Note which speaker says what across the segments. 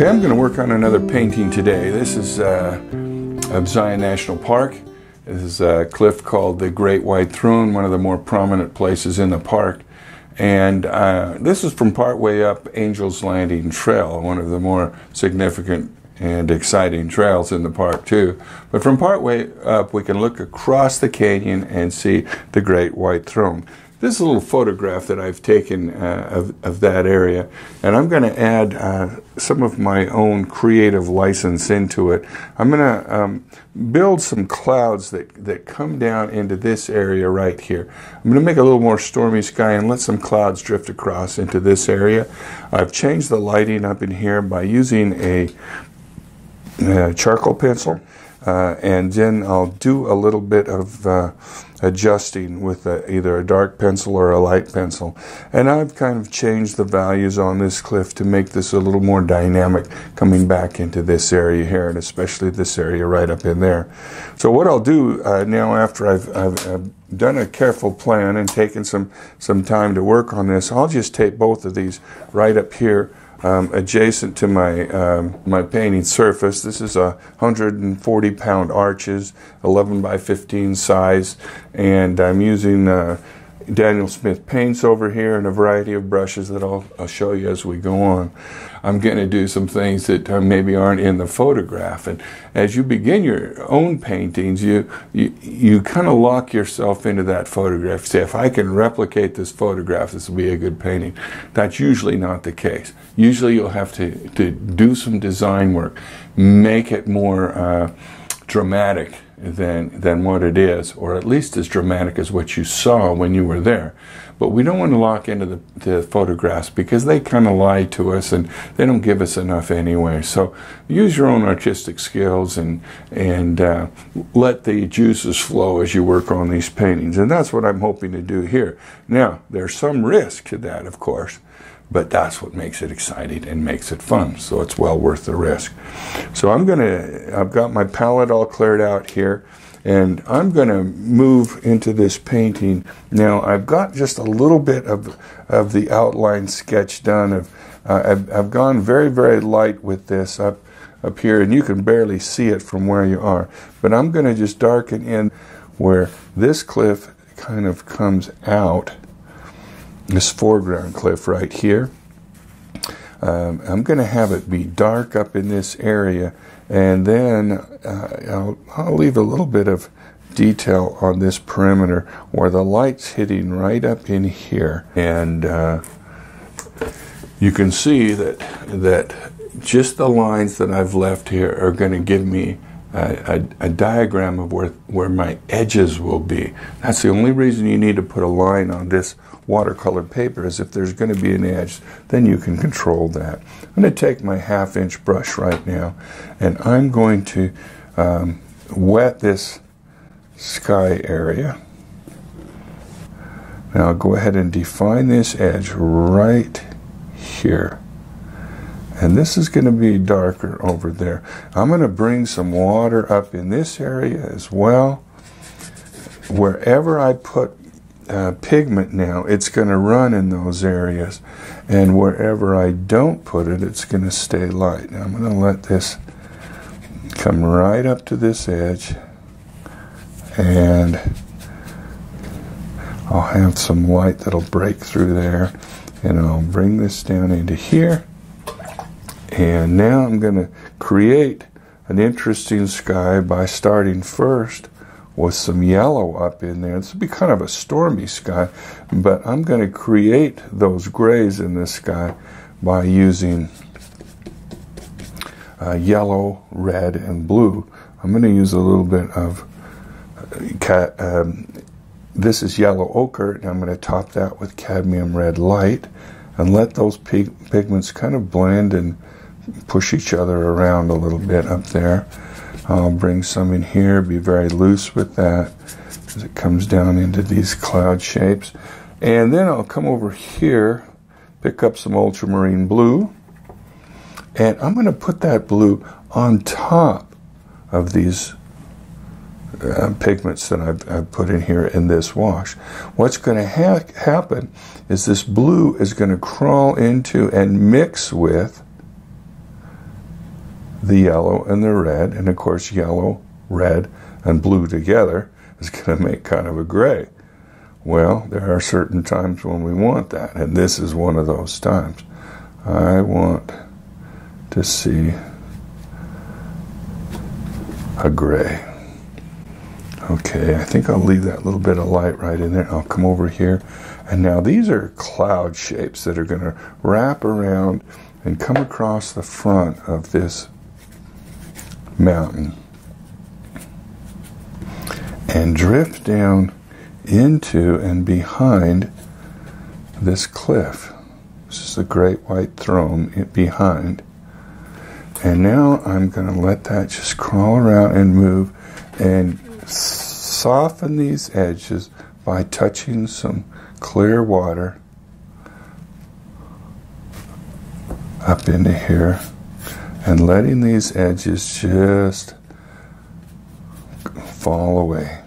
Speaker 1: Okay, I'm going to work on another painting today. This is uh, of Zion National Park. This is a cliff called the Great White Throne, one of the more prominent places in the park. And uh, this is from partway up Angel's Landing Trail, one of the more significant and exciting trails in the park too. But from partway up, we can look across the canyon and see the Great White Throne. This is a little photograph that I've taken uh, of, of that area, and I'm going to add uh, some of my own creative license into it. I'm going to um, build some clouds that, that come down into this area right here. I'm going to make a little more stormy sky and let some clouds drift across into this area. I've changed the lighting up in here by using a, a charcoal pencil. Uh, and then I'll do a little bit of uh, adjusting with a, either a dark pencil or a light pencil. And I've kind of changed the values on this cliff to make this a little more dynamic coming back into this area here, and especially this area right up in there. So what I'll do uh, now after I've, I've, I've done a careful plan and taken some, some time to work on this, I'll just tape both of these right up here um, adjacent to my um, my painting surface. This is a 140 pound arches, 11 by 15 size, and I'm using uh, Daniel Smith paints over here and a variety of brushes that I'll, I'll show you as we go on. I'm going to do some things that uh, maybe aren't in the photograph. And as you begin your own paintings, you, you, you kind of lock yourself into that photograph. Say, if I can replicate this photograph, this will be a good painting. That's usually not the case. Usually you'll have to, to do some design work, make it more uh, dramatic than, than what it is, or at least as dramatic as what you saw when you were there. But we don't want to lock into the, the photographs because they kind of lie to us and they don't give us enough anyway. So use your own artistic skills and, and uh, let the juices flow as you work on these paintings. And that's what I'm hoping to do here. Now, there's some risk to that, of course but that's what makes it exciting and makes it fun. So it's well worth the risk. So I'm going to, I've got my palette all cleared out here and I'm going to move into this painting. Now I've got just a little bit of, of the outline sketch done. Of, uh, I've, I've gone very, very light with this up, up here and you can barely see it from where you are. But I'm going to just darken in where this cliff kind of comes out this foreground cliff right here. Um, I'm going to have it be dark up in this area, and then uh, I'll, I'll, leave a little bit of detail on this perimeter where the light's hitting right up in here, and uh, you can see that that just the lines that I've left here are going to give me a, a, a, diagram of where, where my edges will be. That's the only reason you need to put a line on this watercolor paper is if there's going to be an edge, then you can control that. I'm going to take my half inch brush right now and I'm going to um, wet this sky area. Now I'll go ahead and define this edge right here. And this is going to be darker over there. I'm going to bring some water up in this area as well. Wherever I put uh, pigment now, it's going to run in those areas. And wherever I don't put it, it's going to stay light. Now I'm going to let this come right up to this edge. And I'll have some light that'll break through there. And I'll bring this down into here. And now I'm going to create an interesting sky by starting first with some yellow up in there. It's be kind of a stormy sky, but I'm going to create those grays in this sky by using uh, yellow, red, and blue. I'm going to use a little bit of uh, um, this is yellow ochre, and I'm going to top that with cadmium red light and let those pig- pigments kind of blend and push each other around a little bit up there. I'll bring some in here, be very loose with that as it comes down into these cloud shapes. And then I'll come over here, pick up some ultramarine blue, and I'm going to put that blue on top of these uh, pigments that I've, I've, put in here in this wash. What's going to ha happen is this blue is going to crawl into and mix with the yellow and the red, and of course yellow, red, and blue together is going to make kind of a gray. Well, there are certain times when we want that, and this is one of those times. I want to see a gray. Okay, I think I'll leave that little bit of light right in there. I'll come over here. And now these are cloud shapes that are going to wrap around and come across the front of this mountain and drift down into and behind this cliff. This is the great white throne behind. And now I'm going to let that just crawl around and move and soften these edges by touching some clear water up into here and letting these edges just fall away.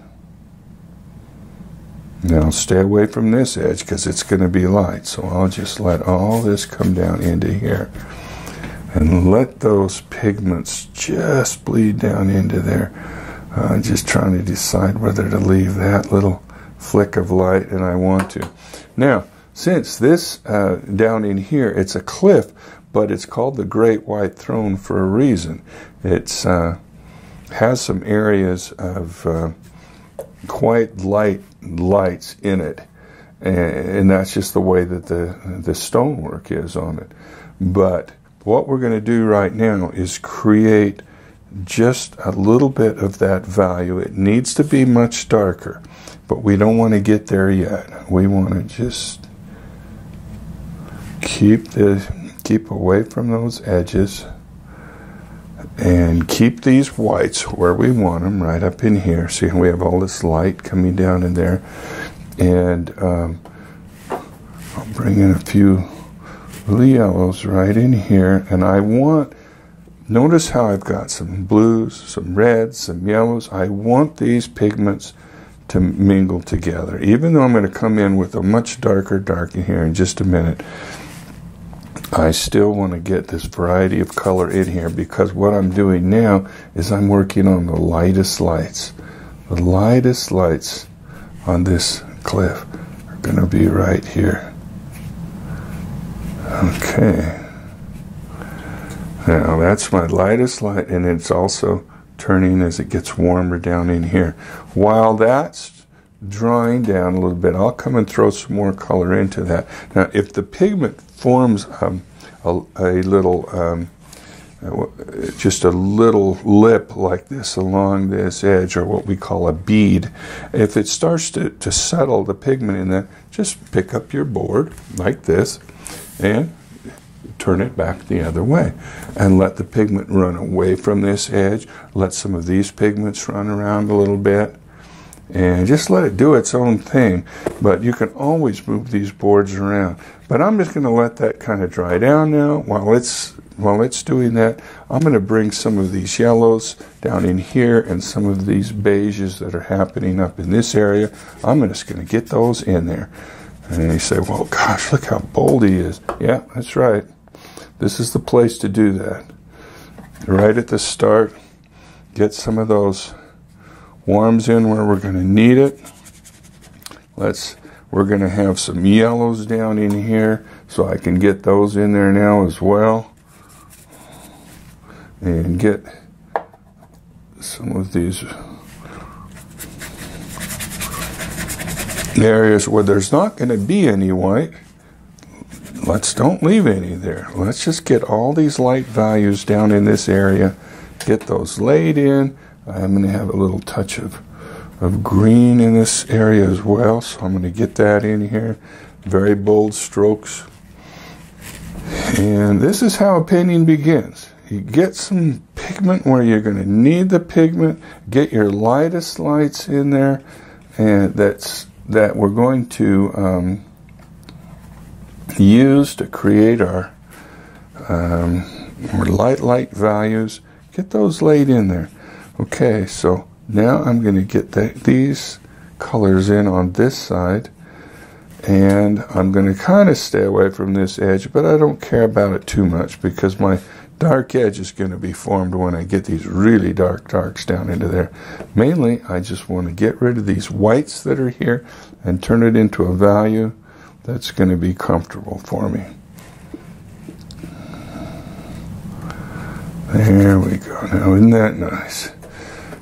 Speaker 1: Now stay away from this edge because it's going to be light. So I'll just let all this come down into here. And let those pigments just bleed down into there. I'm uh, just trying to decide whether to leave that little flick of light, and I want to. Now, since this uh, down in here, it's a cliff, but it's called the Great White Throne for a reason. It uh, has some areas of uh, quite light lights in it, and, and that's just the way that the the stonework is on it. But what we're going to do right now is create just a little bit of that value. It needs to be much darker, but we don't want to get there yet. We want to just keep the keep away from those edges and keep these whites where we want them, right up in here. See we have all this light coming down in there. And um, I'll bring in a few yellows right in here. And I want, notice how I've got some blues, some reds, some yellows. I want these pigments to mingle together. Even though I'm going to come in with a much darker dark in here in just a minute, I still want to get this variety of color in here because what I'm doing now is I'm working on the lightest lights. The lightest lights on this cliff are going to be right here. Okay. Now that's my lightest light, and it's also turning as it gets warmer down in here. While that's drying down a little bit, I'll come and throw some more color into that. Now, if the pigment forms um, a, a, little, um, just a little lip like this along this edge, or what we call a bead, if it starts to, to settle the pigment in that, just pick up your board like this and turn it back the other way and let the pigment run away from this edge. Let some of these pigments run around a little bit and just let it do its own thing. But you can always move these boards around. But I'm just going to let that kind of dry down now. While it's while it's doing that, I'm going to bring some of these yellows down in here and some of these beiges that are happening up in this area. I'm just going to get those in there. And you say, well, gosh, look how bold he is. Yeah, that's right. This is the place to do that. Right at the start, get some of those warms in where we're going to need it. Let's we're going to have some yellows down in here so I can get those in there now as well. And get some of these areas where there's not going to be any white, let's don't leave any there. Let's just get all these light values down in this area, get those laid in. I'm going to have a little touch of, of green in this area as well, so I'm going to get that in here. Very bold strokes. And this is how a painting begins. You get some pigment where you're going to need the pigment, get your lightest lights in there, and that's that we're going to um, use to create our, um, our light light values. Get those laid in there. Okay, so Now I'm going to get the, these colors in on this side and I'm going to kind of stay away from this edge, but I don't care about it too much because my dark edge is going to be formed when I get these really dark darks down into there. Mainly, I just want to get rid of these whites that are here and turn it into a value that's going to be comfortable for me. There we go. Now, isn't that nice?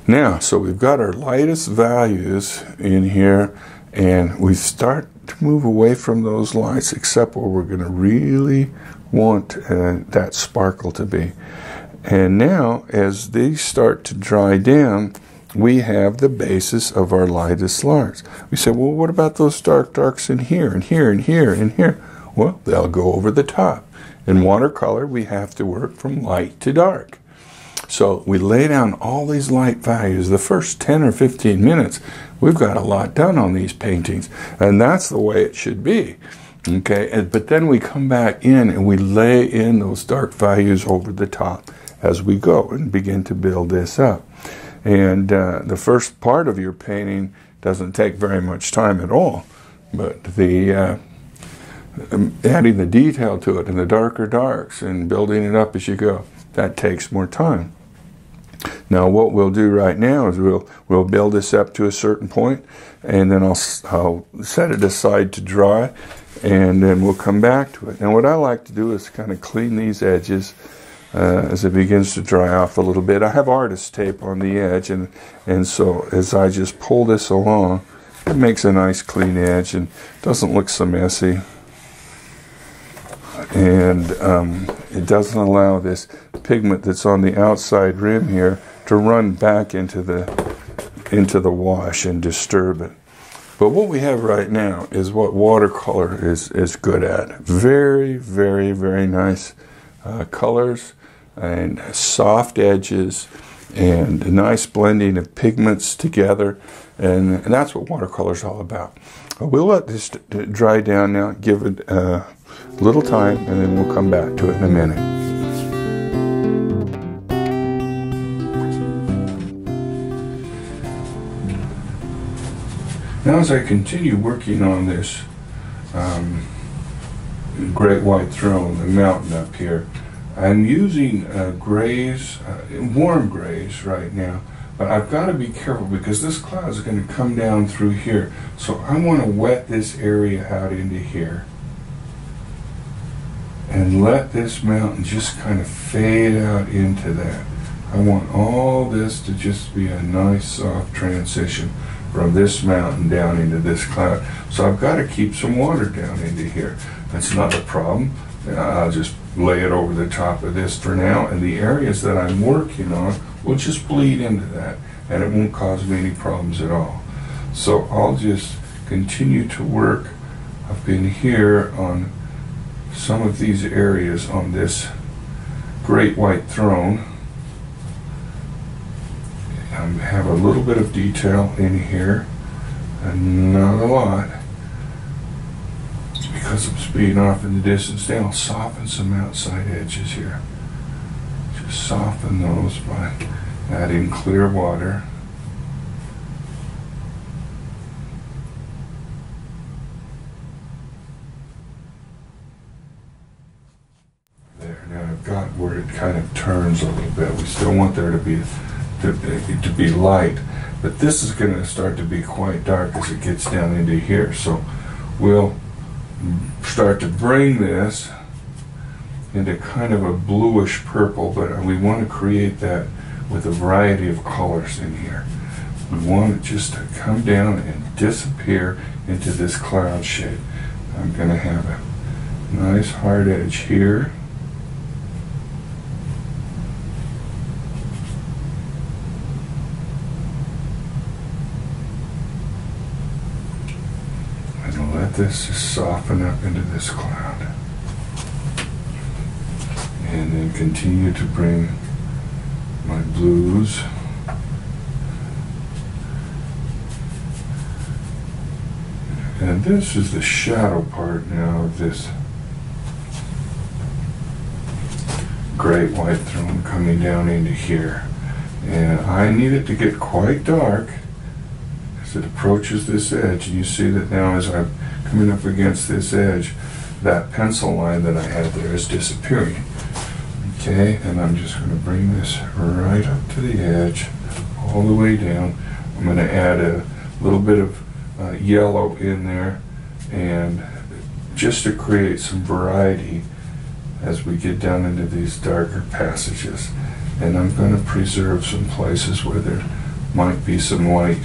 Speaker 1: Now, so we've got our lightest values in here, and we start to move away from those lights, except where we're going to really want uh, that sparkle to be. And now, as these start to dry down, we have the basis of our lightest lights. We say, well, what about those dark darks in here and here and here and here? Well, they'll go over the top. In watercolor, we have to work from light to dark. So we lay down all these light values. The first 10 or 15 minutes, we've got a lot done on these paintings. And that's the way it should be. Okay, and, but then we come back in and we lay in those dark values over the top as we go and begin to build this up. And uh, the first part of your painting doesn't take very much time at all, but the uh, um, adding the detail to it and the darker darks and building it up as you go, that takes more time. Now, what we'll do right now is we'll we'll build this up to a certain point, and then I'll I'll set it aside to dry, and then we'll come back to it. Now, what I like to do is kind of clean these edges uh, as it begins to dry off a little bit. I have artist tape on the edge, and and so as I just pull this along, it makes a nice clean edge and doesn't look so messy and um, it doesn't allow this pigment that's on the outside rim here to run back into the into the wash and disturb it. But what we have right now is what watercolor is, is good at. Very, very, very nice uh, colors and soft edges and a nice blending of pigments together. And, and that's what watercolor is all about. We'll let this dry down now, give it uh, a little time, and then we'll come back to it in a minute. Now as I continue working on this um, great white throne, the mountain up here, I'm using uh, grays, uh, warm grays right now, but I've got to be careful because this cloud is going to come down through here. So I want to wet this area out into here and let this mountain just kind of fade out into that. I want all this to just be a nice soft transition from this mountain down into this cloud. So I've got to keep some water down into here. That's not a problem. Uh, I'll just lay it over the top of this for now, and the areas that I'm working on will just bleed into that, and it won't cause me any problems at all. So I'll just continue to work I've been here on some of these areas on this great white throne. I have a little bit of detail in here, and not a lot. Because I'm speeding off in the distance, then I'll soften some outside edges here. Soften those by adding clear water. There, now I've got where it kind of turns a little bit. We still want there to be to, to be light, but this is going to start to be quite dark as it gets down into here. So we'll start to bring this into kind of a bluish purple, but we want to create that with a variety of colors in here. We want it just to come down and disappear into this cloud shape. I'm going to have a nice hard edge here. And let this just soften up into this cloud. Continue to bring my blues. And this is the shadow part now of this great white throne coming down into here. And I need it to get quite dark as it approaches this edge. And you see that now as I'm coming up against this edge, that pencil line that I had there is disappearing. Okay, and I'm just going to bring this right up to the edge, all the way down. I'm going to add a little bit of uh, yellow in there and just to create some variety as we get down into these darker passages. And I'm going to preserve some places where there might be some white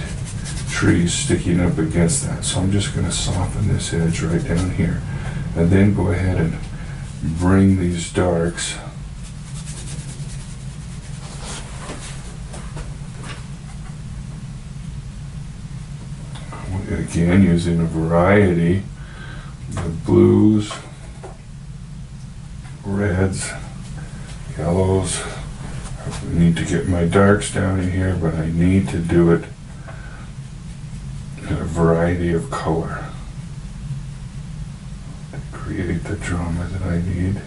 Speaker 1: trees sticking up against that. So I'm just going to soften this edge right down here. And then go ahead and bring these darks again using a variety of blues, reds, yellows. I need to get my darks down in here, but I need to do it in a variety of color to create the drama that I need.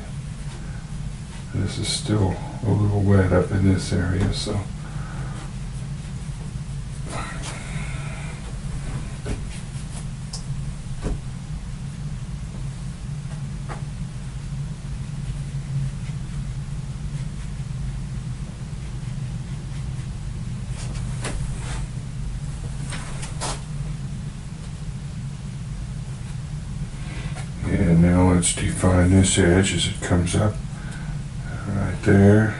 Speaker 1: This is still a little wet up in this area, so And now this edge as it comes up right there.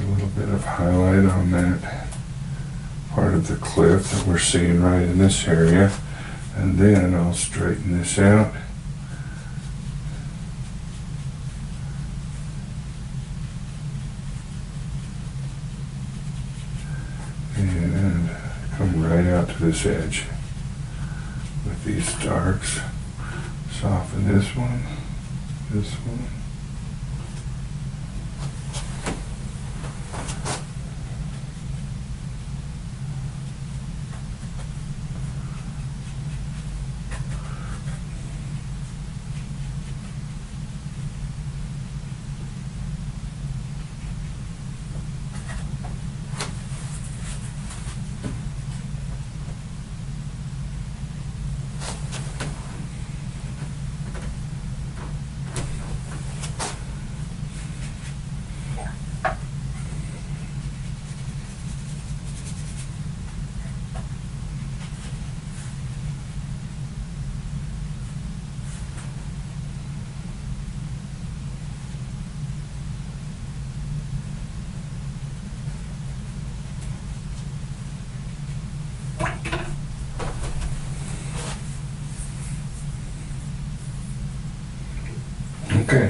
Speaker 1: A little bit of highlight on that part of the cliff that we're seeing right in this area. And then I'll straighten this out. And come right out to this edge with these darks soften this one, this one.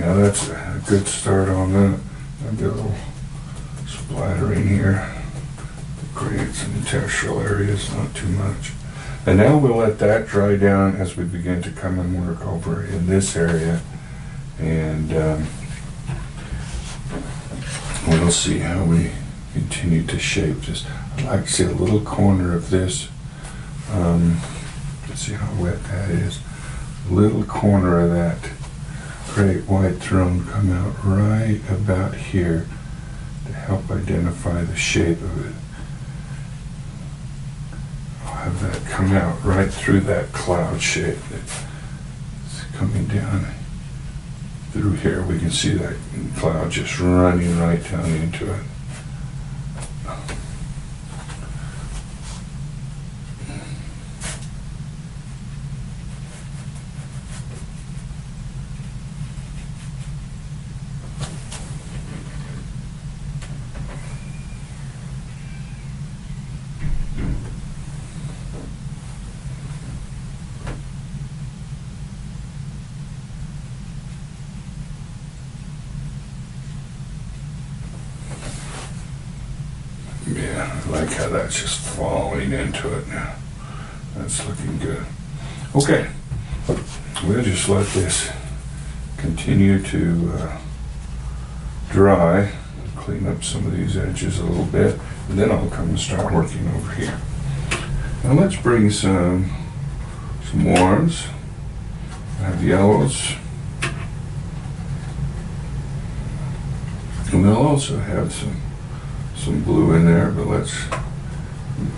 Speaker 1: Now that's a good start on that. I've got a little splattering here to create some textural areas, not too much. And now we'll let that dry down as we begin to come and work over in this area. And um, we'll see how we continue to shape this. I'd like to see a little corner of this. Um, let's see how wet that is. A little corner of that great white throne come out right about here to help identify the shape of it. I'll have that come out right through that cloud shape that's coming down through here. We can see that cloud just running right down into it. Yeah, I like how that's just falling into it now. That's looking good. Okay, we'll just let this continue to uh, dry, clean up some of these edges a little bit, and then I'll come and start working over here. Now let's bring some some warms. I have yellows. And we'll also have some some blue in there, but let's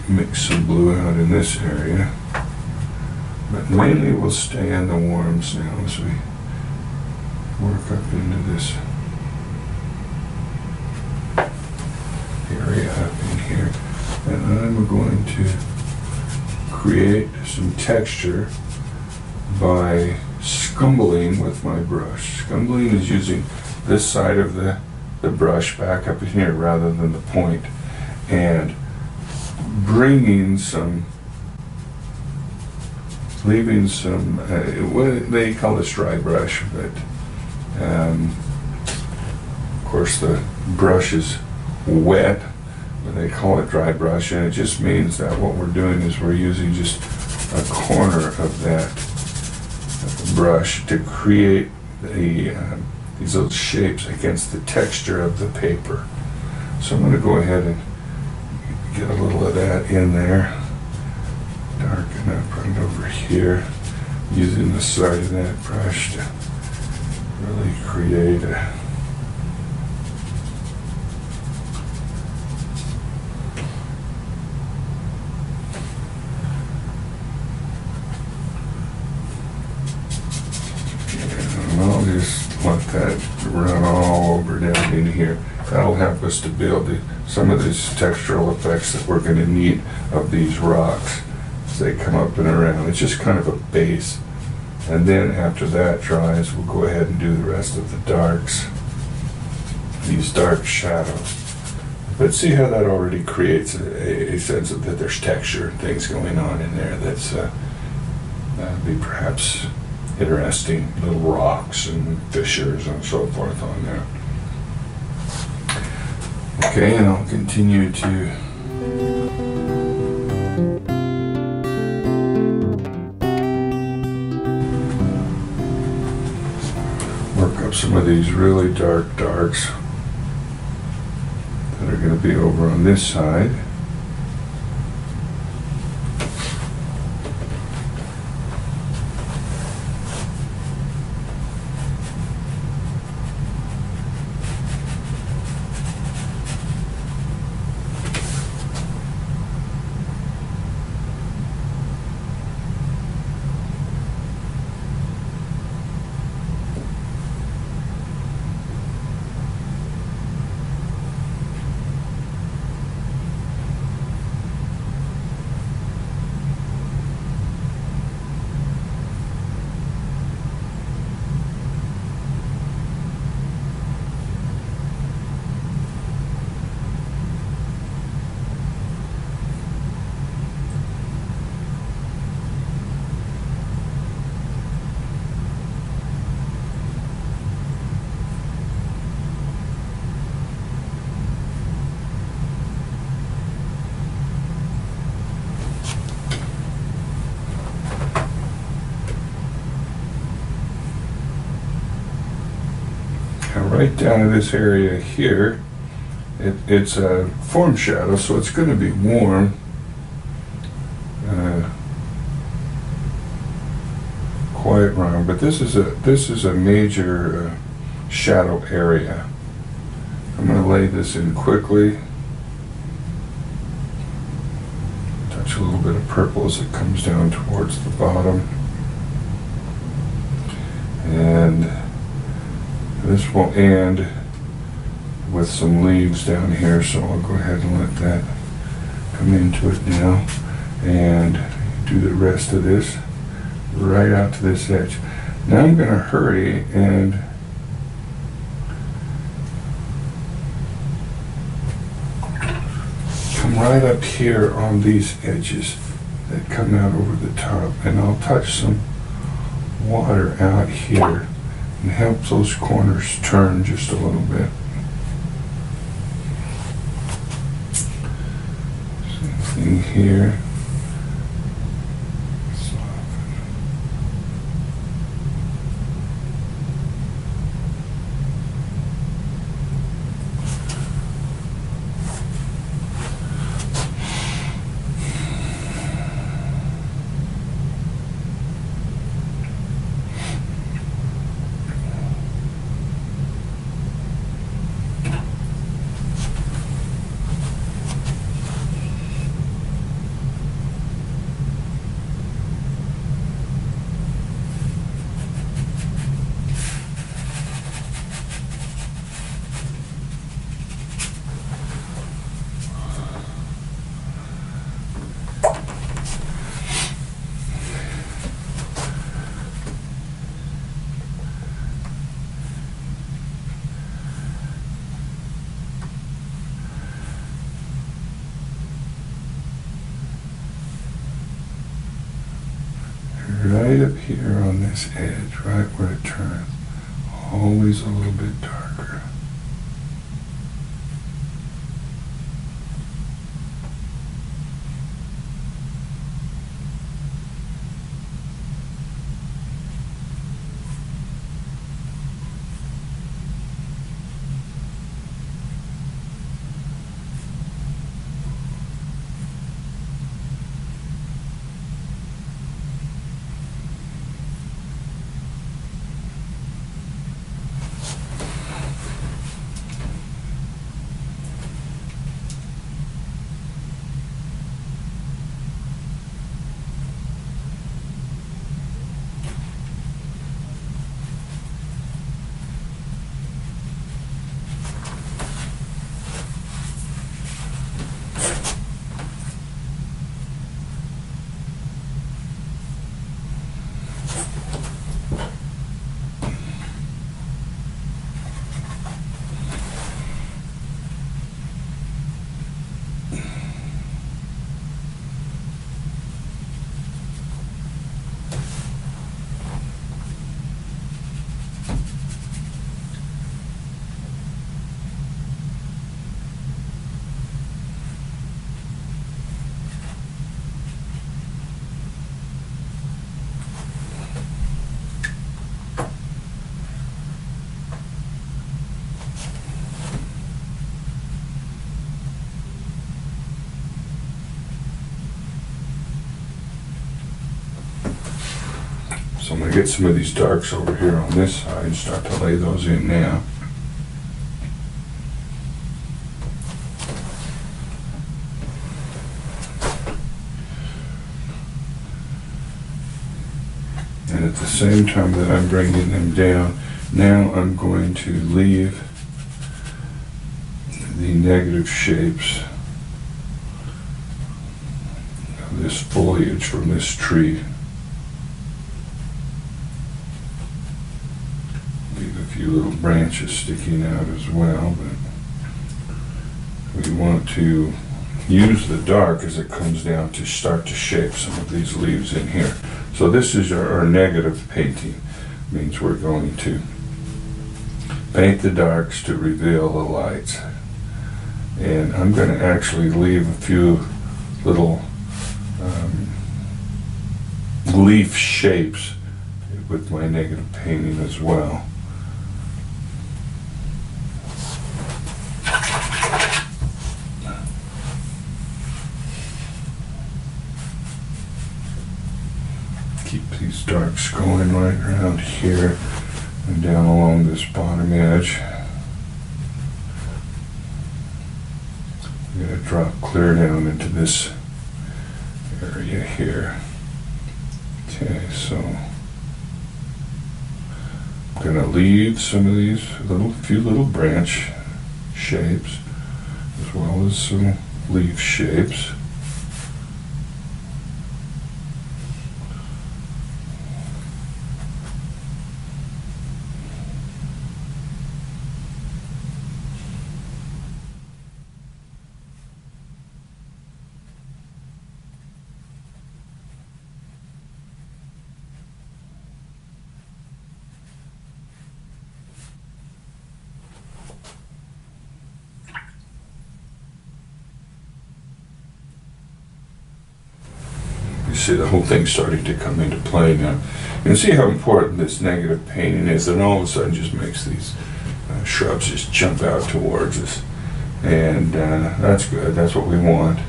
Speaker 1: mix some blue out in this area. But mainly we'll stay in the warms now as we work up into this area up in here. And I'm going to create some texture by scumbling with my brush. Scumbling is using this side of the, the brush back up in here rather than the point and bringing some leaving some uh, what they call this dry brush but um, of course the brush is wet but they call it dry brush and it just means that what we're doing is we're using just a corner of that brush to create the, uh, these little shapes against the texture of the paper. So I'm going to go ahead and get a little of that in there. Darken up right over here using the side of that brush to really create a I'll just let that run all over down in here. That'll help us to build the, some of these textural effects that we're gonna need of these rocks as they come up and around. It's just kind of a base. And then after that dries, we'll go ahead and do the rest of the darks, these dark shadows. But see how that already creates a, a sense of that there's texture and things going on in there that's, uh, that'd be perhaps interesting little rocks and fissures and so forth on there. Okay, and I'll continue to some of these really dark darks that are going to be over on this side. Down to this area here, it, it's a form shadow, so it's going to be warm. Uh, quite wrong, but this is a this is a major uh, shadow area. I'm going to lay this in quickly. Touch a little bit of purple as it comes down towards the bottom. And this will end with some leaves down here, so I'll go ahead and let that come into it now and do the rest of this right out to this edge. Now I'm going to hurry and come right up here on these edges that come out over the top and I'll touch some water out here and help those corners turn just a little bit. Same thing here. Right up here on this edge, right where it turns. Always a little bit darker. So I'm going to get some of these darks over here on this side and start to lay those in now. And at the same time that I'm bringing them down, now I'm going to leave the negative shapes of this foliage from this tree. Leave a few little branches sticking out as well, but we want to use the dark as it comes down to start to shape some of these leaves in here. So this is our, our negative painting, means we're going to paint the darks to reveal the lights. And I'm going to actually leave a few little um, leaf shapes with my negative painting as well. These going right around here and down along this bottom edge. I'm going to drop clear down into this area here. Okay, so I'm going to leave some of these little, few little branch shapes as well as some leaf shapes. See the whole thing starting to come into play now. And see how important this negative painting is, and all of a sudden just makes these uh, shrubs just jump out towards us. And uh, that's good, that's what we want. I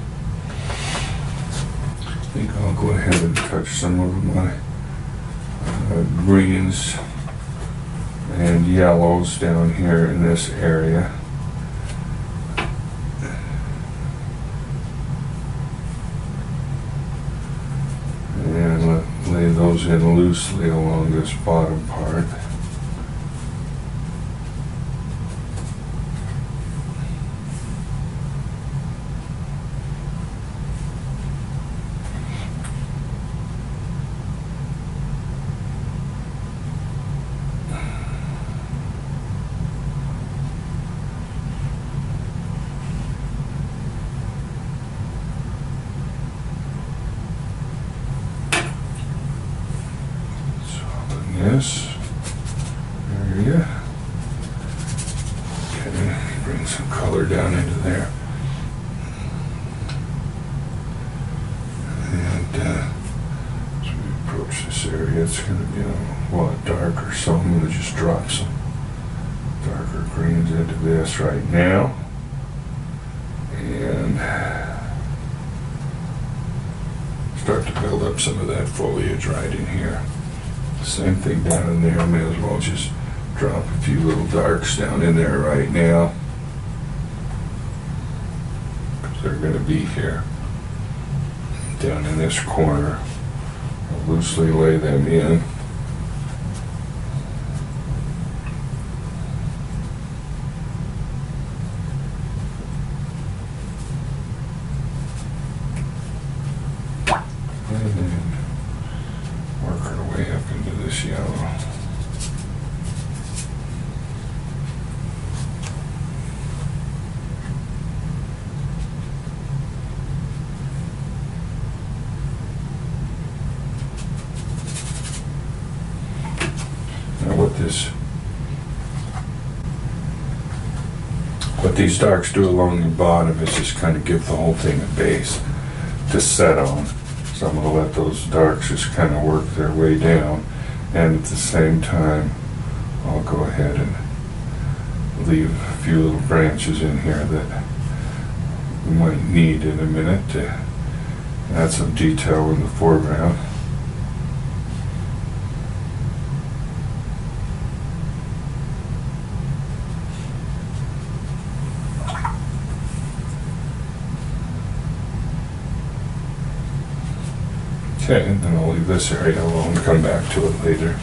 Speaker 1: think I'll go ahead and touch some of my uh, greens and yellows down here in this area. And let- lay those in loosely along this bottom part. Darker greens into this right now. And start to build up some of that foliage right in here. Same thing down in there. May as well just drop a few little darks down in there right now. Because they're going to be here. Down in this corner. I'll loosely lay them in. And then work our way up into this yellow. Now what this, darks do along the bottom is just kind of give the whole thing a base to set on. So I'm gonna let those darks just kind of work their way down. And at the same time, I'll go ahead and leave a few little branches in here that we might need in a minute to add some detail in the foreground. Okay, and then I'll leave this area alone, come back to it later.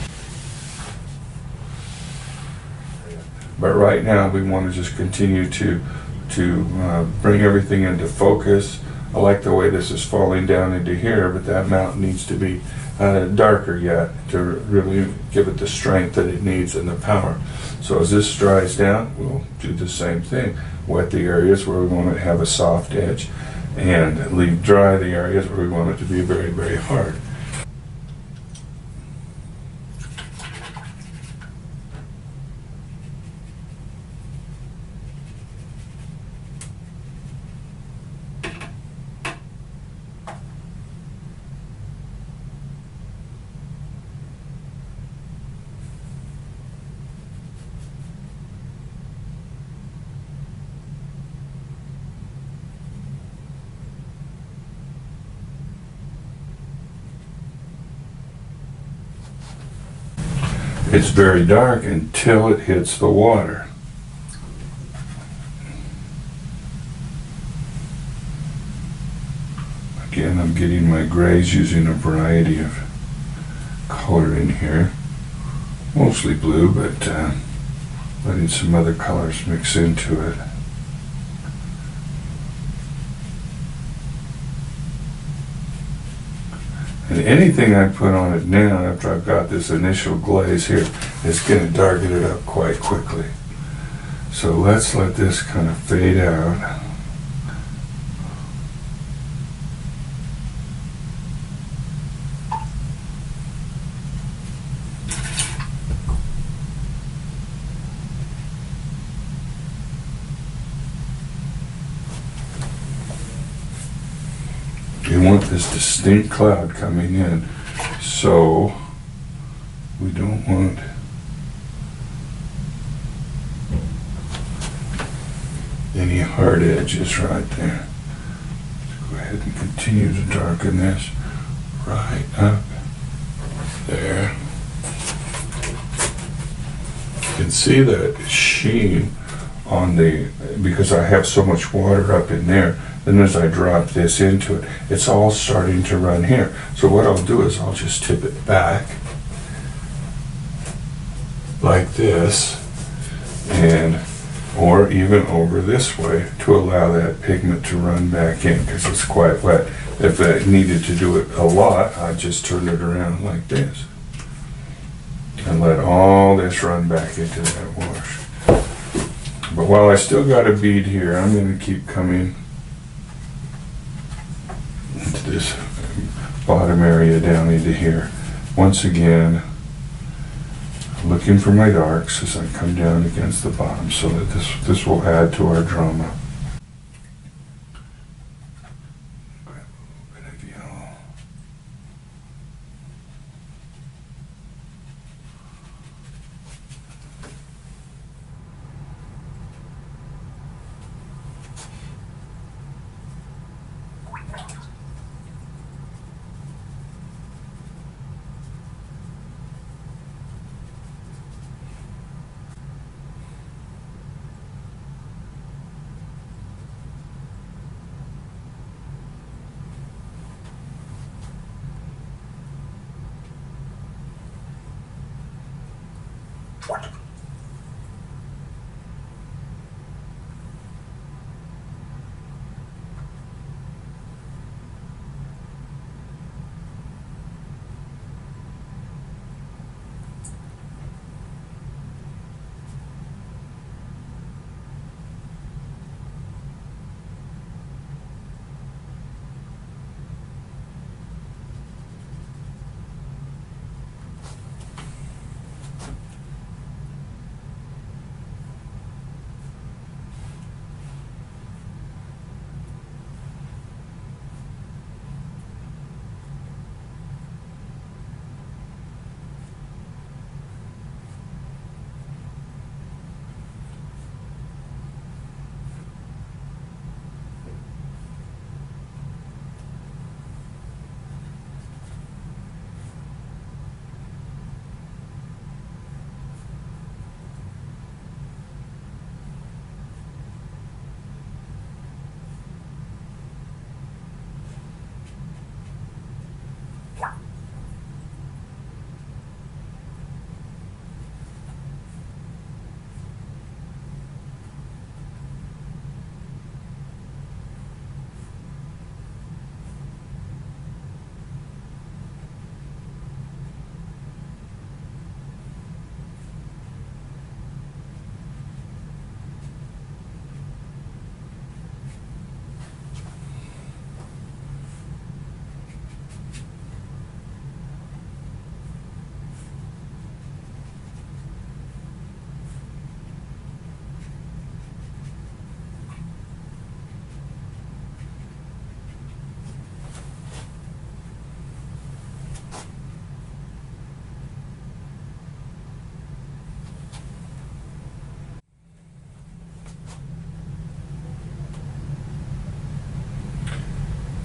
Speaker 1: But right now, we want to just continue to, to uh, bring everything into focus. I like the way this is falling down into here, but that mountain needs to be uh, darker yet to really give it the strength that it needs and the power. So as this dries down, we'll do the same thing. Wet the areas where we want to have a soft edge and leave dry the areas where we want it to be very, very hard. It's very dark until it hits the water. Again, I'm getting my grays using a variety of color in here. Mostly blue, but uh, letting some other colors mix into it. And anything I put on it now, after I've got this initial glaze here, is going to darken it up quite quickly. So let's let this kind of fade out. You want this distinct cloud coming in, so we don't want any hard edges right there. Let's go ahead and continue to darken this right up there. You can see that sheen on the, because I have so much water up in there, then as I drop this into it, it's all starting to run here. So what I'll do is I'll just tip it back like this and or even over this way to allow that pigment to run back in because it's quite wet. If I needed to do it a lot, I'd just turn it around like this and let all this run back into that wash. But while I still got a bead here, I'm going to keep coming this bottom area down into here. Once again, looking for my darks as I come down against the bottom so that this, this will add to our drama.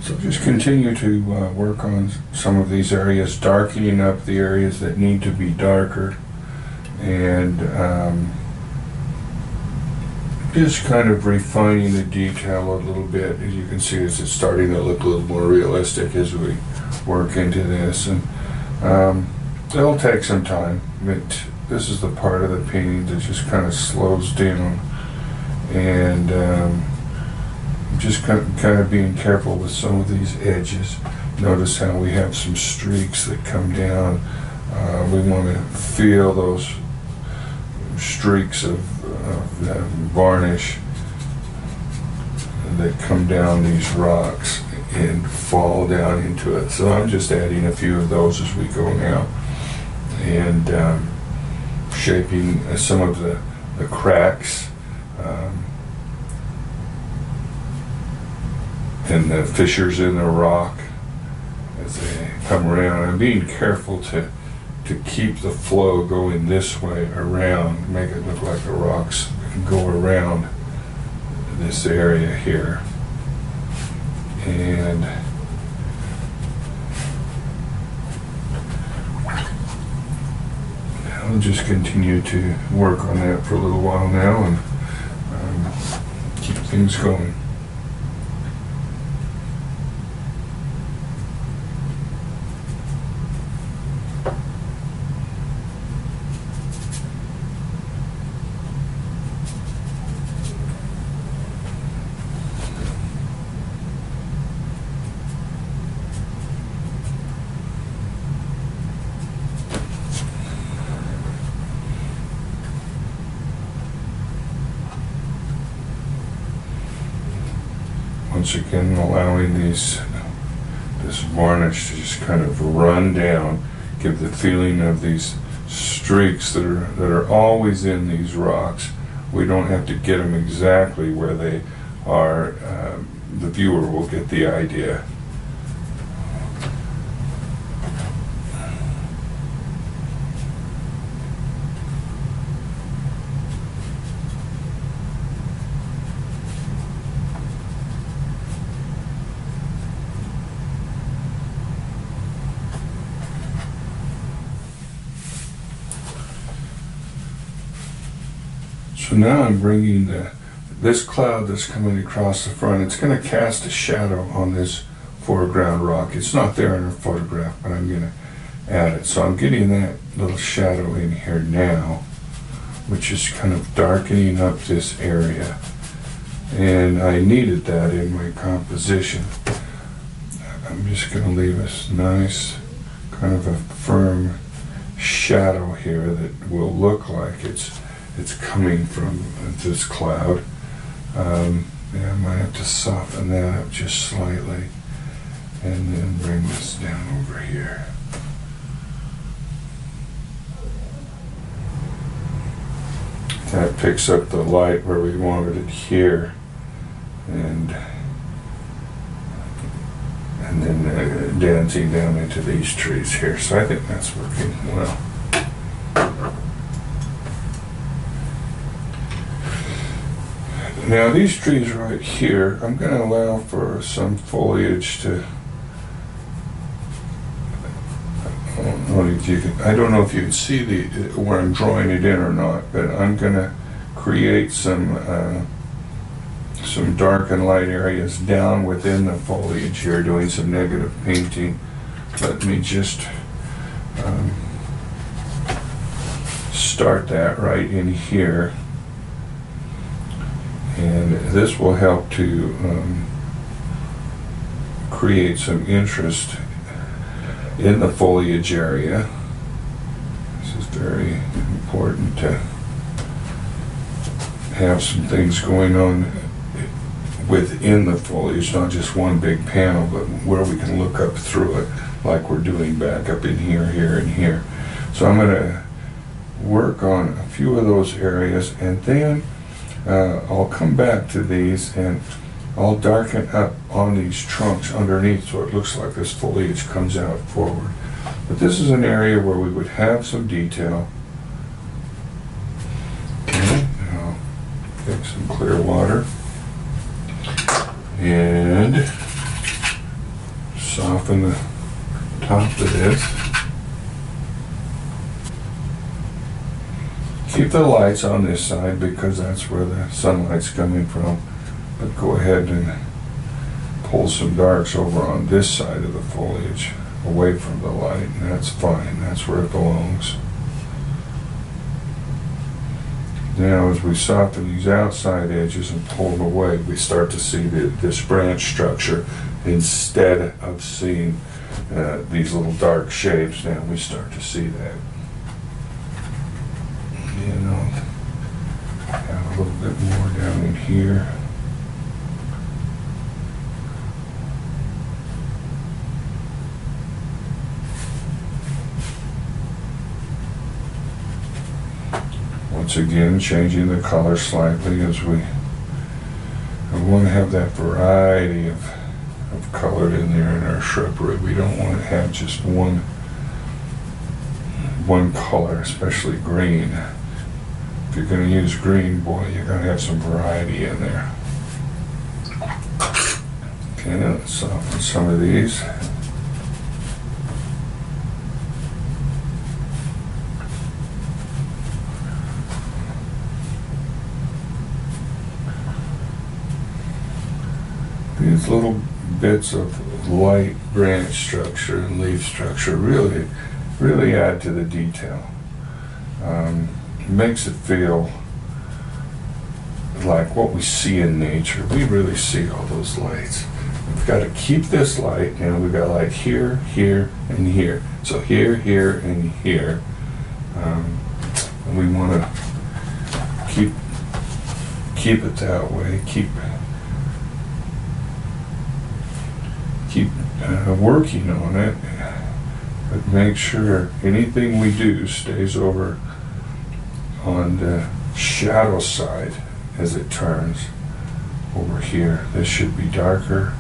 Speaker 1: So just continue to uh, work on some of these areas, darkening up the areas that need to be darker, and um, just kind of refining the detail a little bit. As you can see, it's starting to look a little more realistic as we work into this, and um, it'll take some time. But this is the part of the painting that just kind of slows down, and um, just kind of, being careful with some of these edges. Notice how we have some streaks that come down. Uh, we want to feel those streaks of, of varnish that come down these rocks and fall down into it. So I'm just adding a few of those as we go now and um, shaping some of the, the cracks. Um, and the fissures in the rock as they come around. I'm being careful to to keep the flow going this way around, make it look like the rocks go around this area here. And I'll just continue to work on that for a little while now and um, keep things going. Once again allowing these this varnish to just kind of run down give the feeling of these streaks that are that are always in these rocks. We don't have to get them exactly where they are um, the viewer will get the idea now I'm bringing the, this cloud that's coming across the front, it's going to cast a shadow on this foreground rock. It's not there in the photograph, but I'm going to add it. So I'm getting that little shadow in here now. which is kind of darkening up this area. And I needed that in my composition. I'm just going to leave this nice, kind of a firm shadow here that will look like it's it's coming from this cloud. Um, yeah, I might have to soften that up just slightly and then bring this down over here. That picks up the light where we wanted it here and and then uh, dancing down into these trees here. So I think that's working well. Now these trees right here, I'm going to allow for some foliage to. I don't know if you can, I don't know if you can see the where I'm drawing it in or not, but I'm going to create some uh, some dark and light areas down within the foliage here, doing some negative painting. Let me just um, start that right in here. This will help to um, create some interest in the foliage area. This is very important to have some things going on within the foliage, not just one big panel, but where we can look up through it, like we're doing back up in here, here, and here. So I'm going to work on a few of those areas, and then uh, I'll come back to these and I'll darken up on these trunks underneath so it looks like this foliage comes out forward. But this is an area where we would have some detail. Okay, now take some clear water and soften the top of this. Keep the lights on this side because that's where the sunlight's coming from. But go ahead and pull some darks over on this side of the foliage away from the light and that's fine. That's where it belongs. Now as we soften these outside edges and pull them away, we start to see the, this branch structure instead of seeing uh, these little dark shapes. Now we start to see that. Know, have a little bit more down in here. Once again, changing the color slightly as we we want to have that variety of, of color in there in our shrubbery. We don't want to have just one one color, especially green. If you're going to use green, boy, you're going to have some variety in there. Okay, let's soften some of these. These little bits of light branch structure and leaf structure really, really add to the detail. Um, makes it feel like what we see in nature. We really see all those lights. We've got to keep this light, and we've got light here, here, and here. So here, here, and here. Um, and we want to keep keep it that way. Keep keep uh, working on it, but make sure anything we do stays over on the shadow side as it turns over here. This should be darker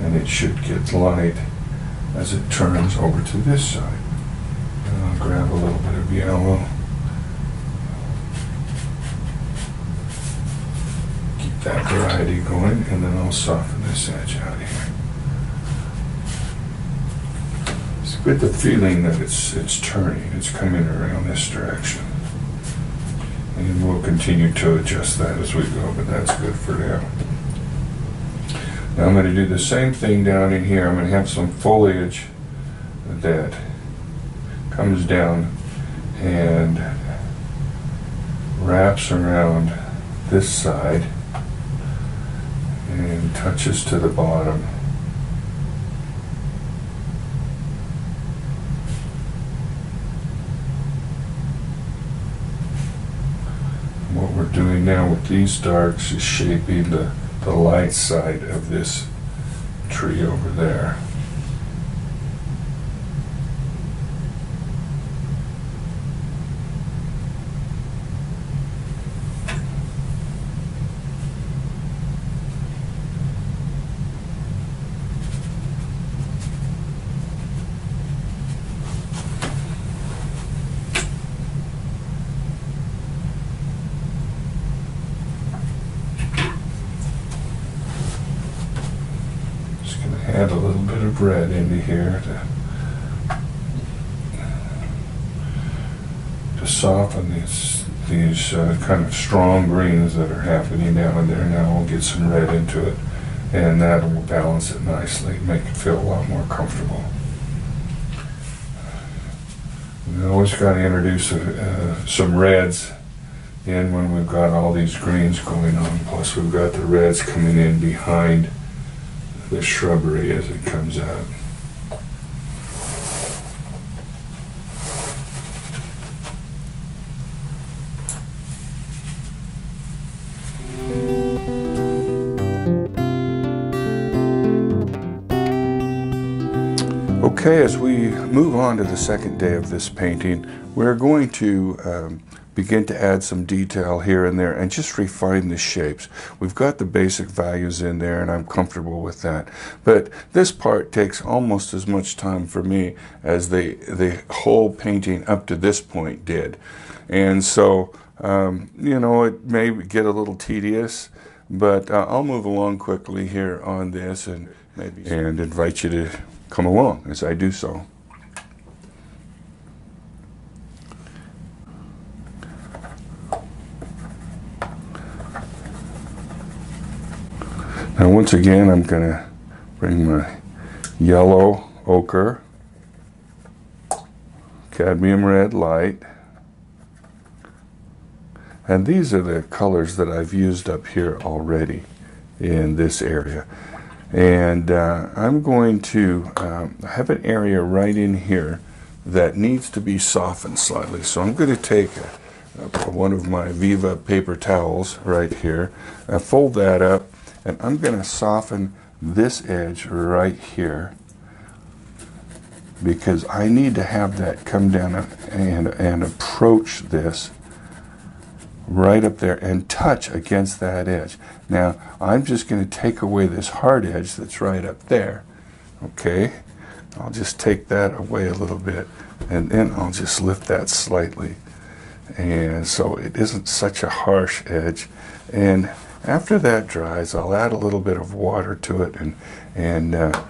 Speaker 1: and it should get light as it turns over to this side. And I'll grab a little bit of yellow. Keep that variety going and then I'll soften this edge out here. It's Get the feeling that it's it's turning, it's coming around this direction. And we'll continue to adjust that as we go, but that's good for now. Now I'm going to do the same thing down in here. I'm going to have some foliage that comes down and wraps around this side and touches to the bottom. What we're doing now with these darks is shaping the, the light side of this tree over there. Just gonna add a red into here to to soften these these uh, kind of strong greens that are happening now and there. Now we'll get some red into it, and that will balance it nicely, make it feel a lot more comfortable. We always got to introduce uh, some reds in when we've got all these greens going on. Plus, we've got the reds coming in behind the shrubbery as it comes out. Okay, as we move on to the second day of this painting, we're going to um, begin to add some detail here and there and just refine the shapes. We've got the basic values in there and I'm comfortable with that. But this part takes almost as much time for me as the, the whole painting up to this point did. And so, um, you know, it may get a little tedious, but uh, I'll move along quickly here on this and maybe and invite you to come along as I do so. Now once again I'm going to bring my yellow ochre, cadmium red light, and these are the colors that I've used up here already in this area. And uh, I'm going to um, have an area right in here that needs to be softened slightly. So I'm going to take a, a, one of my Viva paper towels right here, and fold that up, and I'm going to soften this edge right here because I need to have that come down and, and approach this right up there and touch against that edge. Now, I'm just going to take away this hard edge that's right up there. Okay? I'll just take that away a little bit and then I'll just lift that slightly. And so it isn't such a harsh edge. And after that dries, I'll add a little bit of water to it and, and uh,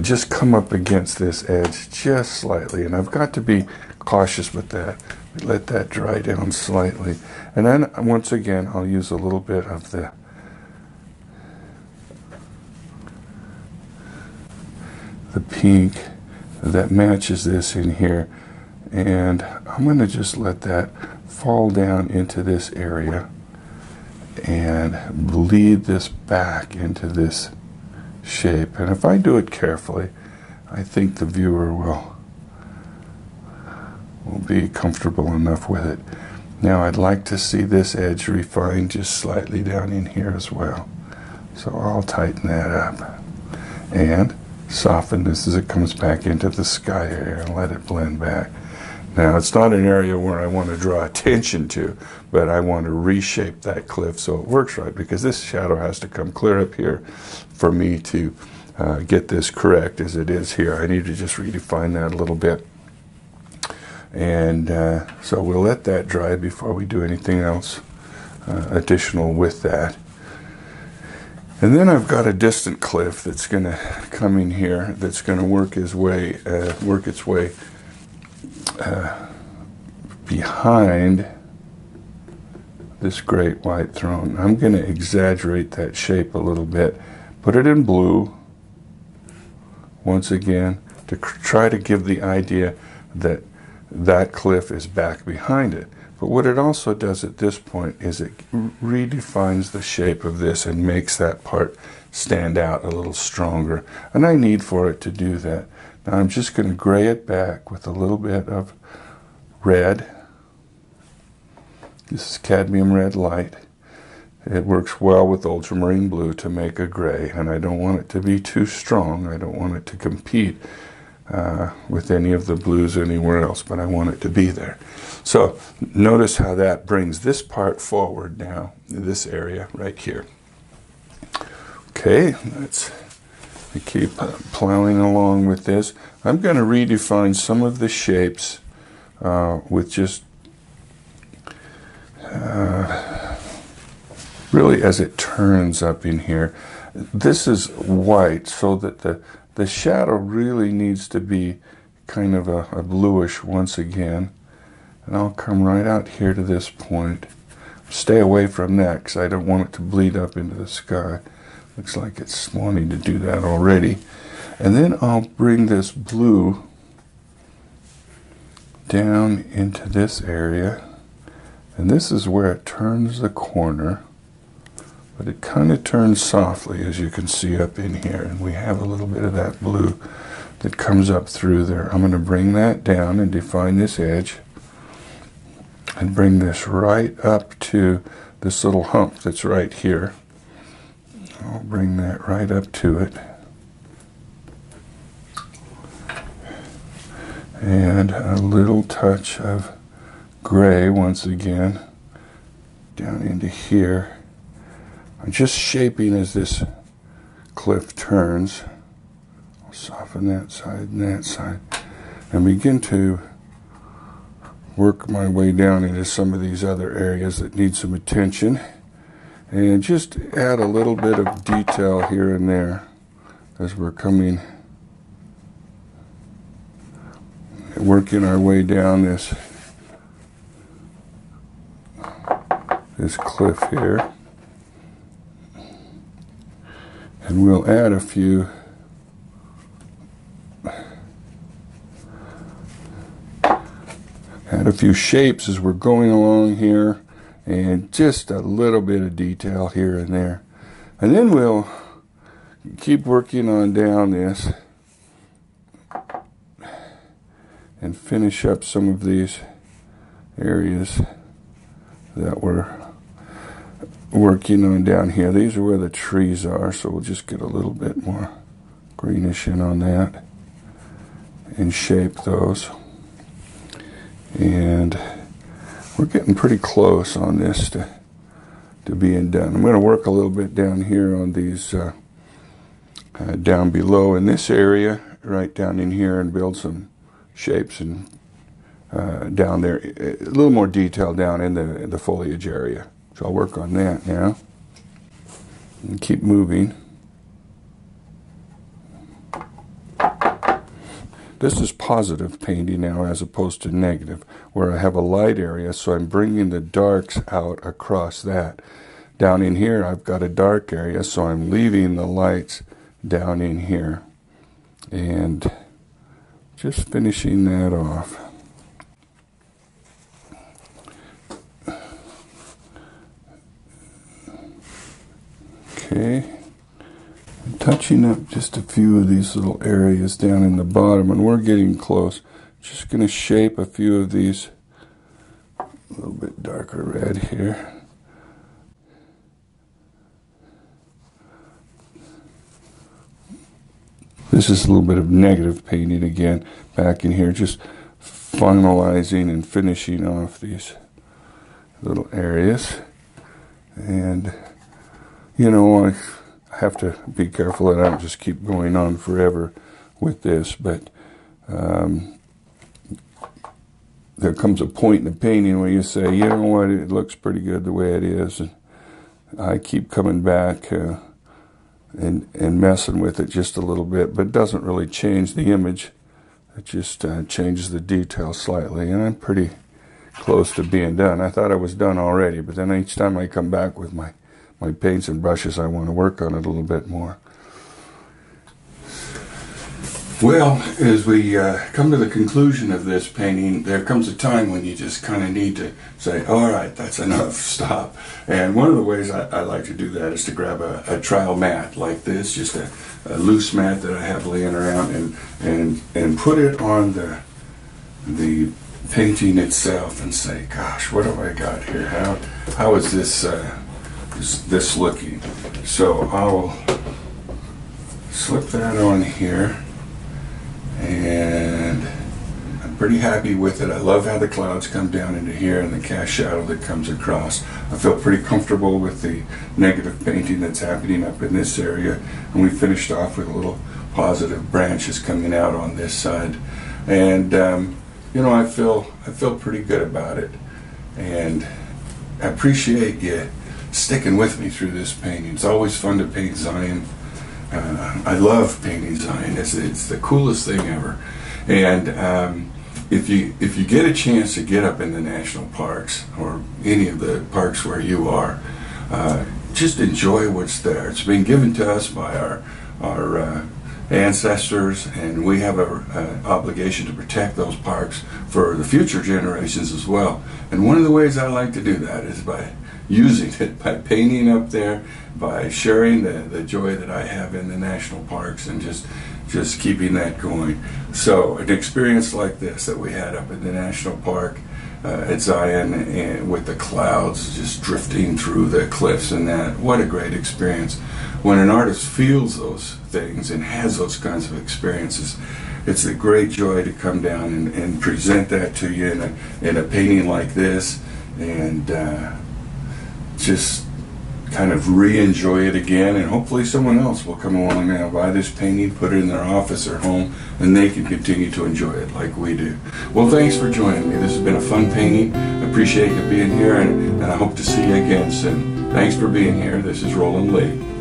Speaker 1: just come up against this edge just slightly. And I've got to be cautious with that. Let that dry down slightly. And then once again, I'll use a little bit of the the pink that matches this in here. And I'm going to just let that fall down into this area and bleed this back into this shape. And if I do it carefully, I think the viewer will will be comfortable enough with it. Now I'd like to see this edge refined just slightly down in here as well. So I'll tighten that up and soften this as it comes back into the sky area and let it blend back. Now it's not an area where I want to draw attention to, but I want to reshape that cliff so it works right because this shadow has to come clear up here for me to uh, get this correct as it is here. I need to just redefine that a little bit. And uh, so we'll let that dry before we do anything else uh, additional with that. And then I've got a distant cliff that's going to come in here that's going to work his way, uh, work its way uh, behind this great white throne. I'm going to exaggerate that shape a little bit, put it in blue once again to try to give the idea that that cliff is back behind it. But what it also does at this point is it redefines the shape of this and makes that part stand out a little stronger. And I need for it to do that. Now I'm just going to gray it back with a little bit of red. This is cadmium red light. It works well with ultramarine blue to make a gray, and I don't want it to be too strong. I don't want it to compete uh, with any of the blues anywhere else, but I want it to be there. So notice how that brings this part forward now, this area right here. Okay, let's keep plowing along with this. I'm going to redefine some of the shapes uh, with just uh, really as it turns up in here. This is white so that the, the shadow really needs to be kind of a, a bluish once again. And I'll come right out here to this point. Stay away from that because I don't want it to bleed up into the sky. Looks like it's wanting to do that already. And then I'll bring this blue down into this area. And this is where it turns the corner. But it kind of turns softly, as you can see up in here. And we have a little bit of that blue that comes up through there. I'm going to bring that down and define this edge. And bring this right up to this little hump that's right here. I'll bring that right up to it. And a little touch of gray once again down into here. I'm just shaping as this cliff turns. I'll soften that side and that side and begin to work my way down into some of these other areas that need some attention and just add a little bit of detail here and there as we're coming working our way down this this cliff here. And we'll add a few add a few shapes as we're going along here and just a little bit of detail here and there. And then we'll keep working on down this and finish up some of these areas that we're working on down here. These are where the trees are, so we'll just get a little bit more greenish in on that and shape those. And we're getting pretty close on this to, to being done. I'm going to work a little bit down here on these uh, uh, down below in this area, right down in here, and build some shapes and uh, down there, a little more detail down in the, in the foliage area. So I'll work on that now and keep moving. This is positive painting now as opposed to negative, where I have a light area, so I'm bringing the darks out across that. Down in here, I've got a dark area, so I'm leaving the lights down in here. And just finishing that off. Okay touching up just a few of these little areas down in the bottom and we're getting close. Just going to shape a few of these. A little bit darker red here. This is a little bit of negative painting again back in here just finalizing and finishing off these little areas. And you know I have to be careful that I don't just keep going on forever with this, but um, there comes a point in the painting where you say, you know what, it looks pretty good the way it is. And I keep coming back uh, and, and messing with it just a little bit, but it doesn't really change the image. It just uh, changes the detail slightly, and I'm pretty close to being done. I thought I was done already, but then each time I come back with my my paints and brushes, I want to work on it a little bit more. Well, as we uh, come to the conclusion of this painting, there comes a time when you just kind of need to say, all right, that's enough, stop. And one of the ways I, I like to do that is to grab a, a trial mat like this, just a, a, loose mat that I have laying around, and, and, and put it on the, the painting itself and say, gosh, what have I got here? How, how is this, uh, this, looking? So I'll slip that on here and I'm pretty happy with it. I love how the clouds come down into here and the cast shadow that comes across. I feel pretty comfortable with the negative painting that's happening up in this area and we finished off with a little positive branches coming out on this side and um, you know I feel I feel pretty good about it and I appreciate you sticking with me through this painting. It's always fun to paint Zion uh, I love painting Zion. It's, it's the coolest thing ever. And um, if you if you get a chance to get up in the national parks or any of the parks where you are, uh, just enjoy what's there. It's been given to us by our our uh, ancestors, and we have an obligation to protect those parks for the future generations as well. And one of the ways I like to do that is by using it by painting up there, by sharing the, the joy that I have in the national parks and just just keeping that going. So an experience like this that we had up in the national park uh, at Zion and with the clouds just drifting through the cliffs and that, what a great experience. When an artist feels those things and has those kinds of experiences, it's a great joy to come down and, and present that to you in a, in a painting like this and uh, just kind of re-enjoy it again and hopefully someone else will come along and buy this painting put it in their office or home and they can continue to enjoy it like we do. Well thanks for joining me. This has been a fun painting. Appreciate you being here and, and I hope to see you again soon. Thanks for being here. This is Roland Lee